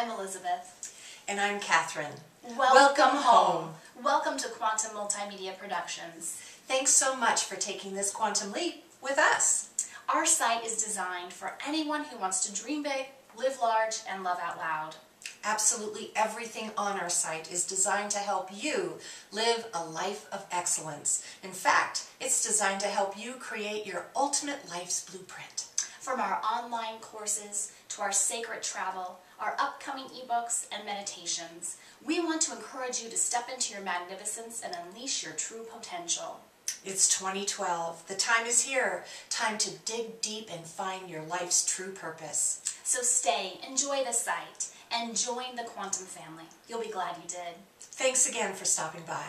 I'm Elizabeth. And I'm Catherine. Welcome, Welcome home. home. Welcome to Quantum Multimedia Productions. Thanks so much for taking this quantum leap with us. Our site is designed for anyone who wants to dream big, live large, and love out loud. Absolutely everything on our site is designed to help you live a life of excellence. In fact, it's designed to help you create your ultimate life's blueprint. From our online courses to our sacred travel, our upcoming ebooks and meditations, we want to encourage you to step into your magnificence and unleash your true potential. It's 2012. The time is here. Time to dig deep and find your life's true purpose. So stay, enjoy the site, and join the Quantum family. You'll be glad you did. Thanks again for stopping by.